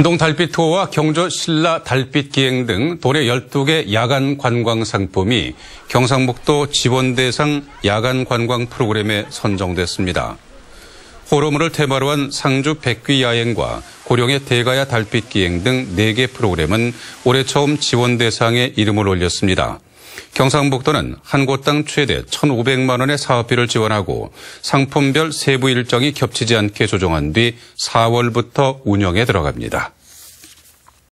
안동 달빛 투어와 경주 신라 달빛 기행 등 도내 12개 야간 관광 상품이 경상북도 지원 대상 야간 관광 프로그램에 선정됐습니다. 호러물을 테마로 한 상주 백귀 야행과 고령의 대가야 달빛 기행 등 4개 프로그램은 올해 처음 지원 대상에 이름을 올렸습니다. 경상북도는 한 곳당 최대 1,500만 원의 사업비를 지원하고 상품별 세부 일정이 겹치지 않게 조정한 뒤 4월부터 운영에 들어갑니다.